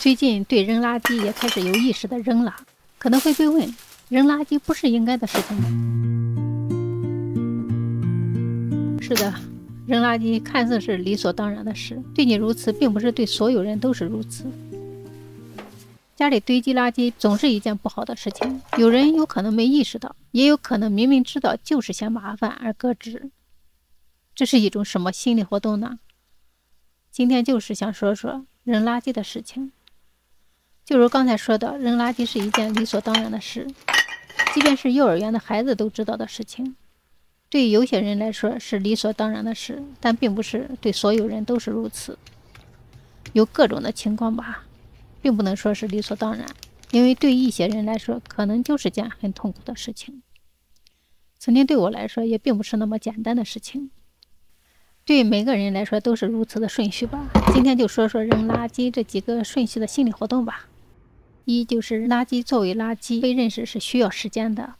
最近对扔垃圾也开始有意识的扔了，可能会被问：扔垃圾不是应该的事情吗？是的，扔垃圾看似是理所当然的事，对你如此，并不是对所有人都是如此。家里堆积垃圾总是一件不好的事情，有人有可能没意识到，也有可能明明知道就是嫌麻烦而搁置。这是一种什么心理活动呢？今天就是想说说扔垃圾的事情。就如刚才说的，扔垃圾是一件理所当然的事，即便是幼儿园的孩子都知道的事情。对有些人来说是理所当然的事，但并不是对所有人都是如此。有各种的情况吧，并不能说是理所当然，因为对一些人来说，可能就是件很痛苦的事情。曾经对我来说，也并不是那么简单的事情。对每个人来说都是如此的顺序吧。今天就说说扔垃圾这几个顺序的心理活动吧。一就是垃圾作为垃圾被认识是需要时间的。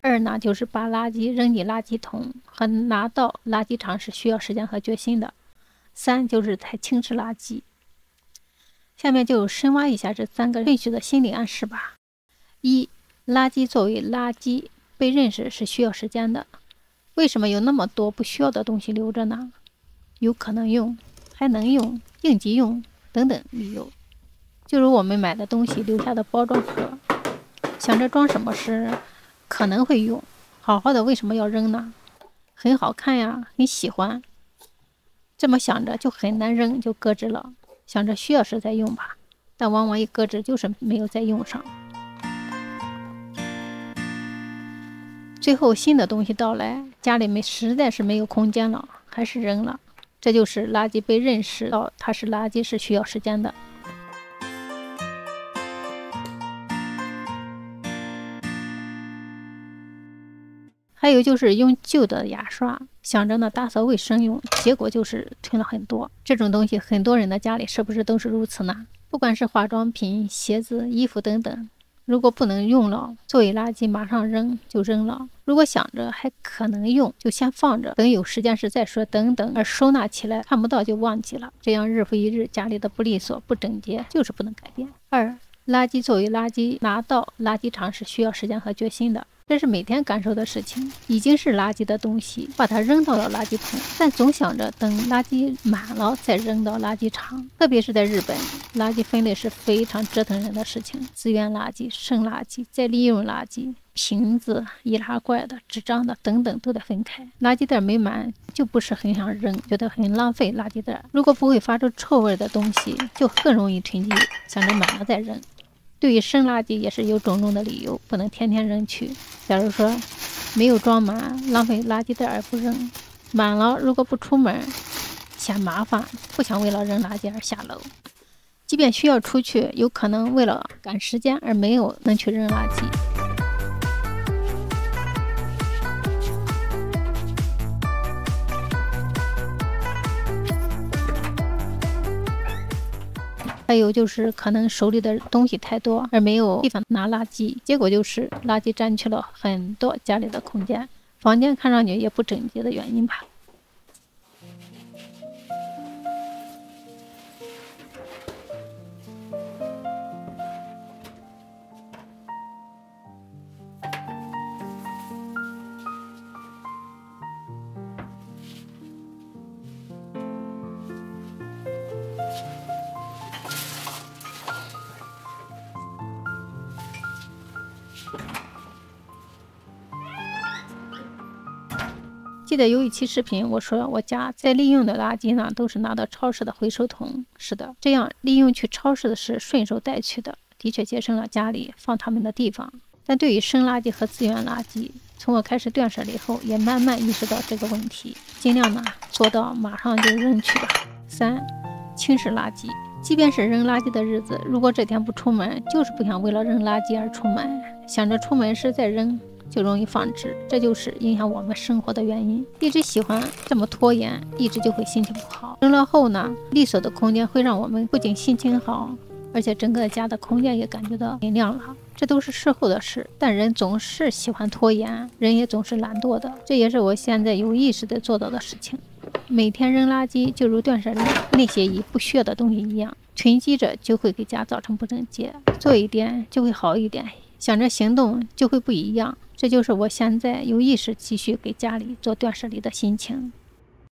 二呢就是把垃圾扔进垃圾桶和拿到垃圾场是需要时间和决心的。三就是才轻视垃圾。下面就深挖一下这三个顺序的心理暗示吧。一，垃圾作为垃圾被认识是需要时间的。为什么有那么多不需要的东西留着呢？有可能用，还能用，应急用等等理由。就如我们买的东西留下的包装盒，想着装什么时可能会用，好好的为什么要扔呢？很好看呀，很喜欢，这么想着就很难扔，就搁置了。想着需要时再用吧，但往往一搁置就是没有再用上。最后新的东西到来，家里面实在是没有空间了，还是扔了。这就是垃圾被认识到它是垃圾是需要时间的。还有就是用旧的牙刷，想着呢打扫卫生用，结果就是囤了很多。这种东西，很多人的家里是不是都是如此呢？不管是化妆品、鞋子、衣服等等，如果不能用了，作为垃圾马上扔就扔了；如果想着还可能用，就先放着，等有时间时再说，等等。而收纳起来看不到就忘记了，这样日复一日，家里的不利索、不整洁就是不能改变。二，垃圾作为垃圾拿到垃圾场是需要时间和决心的。这是每天感受的事情，已经是垃圾的东西，把它扔到了垃圾桶，但总想着等垃圾满了再扔到垃圾场。特别是在日本，垃圾分类是非常折腾人的事情，资源垃圾、剩垃圾、再利用垃圾、瓶子、易拉罐的、纸张的等等都得分开。垃圾袋没满就不是很想扔，觉得很浪费垃圾袋。如果不会发出臭味的东西，就更容易囤积，想着满了再扔。对于生垃圾也是有种种的理由，不能天天扔去。假如说没有装满，浪费垃圾袋而不扔；满了，如果不出门，嫌麻烦，不想为了扔垃圾而下楼。即便需要出去，有可能为了赶时间而没有能去扔垃圾。还有就是可能手里的东西太多，而没有地方拿垃圾，结果就是垃圾占据了很多家里的空间，房间看上去也不整洁的原因吧。记得有一期视频，我说我家在利用的垃圾呢，都是拿到超市的回收桶。是的，这样利用去超市的是顺手带去的，的确节省了家里放它们的地方。但对于生垃圾和资源垃圾，从我开始断舍离后，也慢慢意识到这个问题，尽量呢做到马上就扔去吧。三，轻视垃圾，即便是扔垃圾的日子，如果这天不出门，就是不想为了扔垃圾而出门，想着出门时再扔。就容易放置，这就是影响我们生活的原因。一直喜欢这么拖延，一直就会心情不好。扔了后呢，利索的空间会让我们不仅心情好，而且整个家的空间也感觉到明亮了。这都是事后的事，但人总是喜欢拖延，人也总是懒惰的，这也是我现在有意识的做到的事情。每天扔垃圾就如断舍离那些已不屑的东西一样，囤积着就会给家造成不整洁。做一点就会好一点，想着行动就会不一样。这就是我现在有意识继续给家里做断舍离的心情。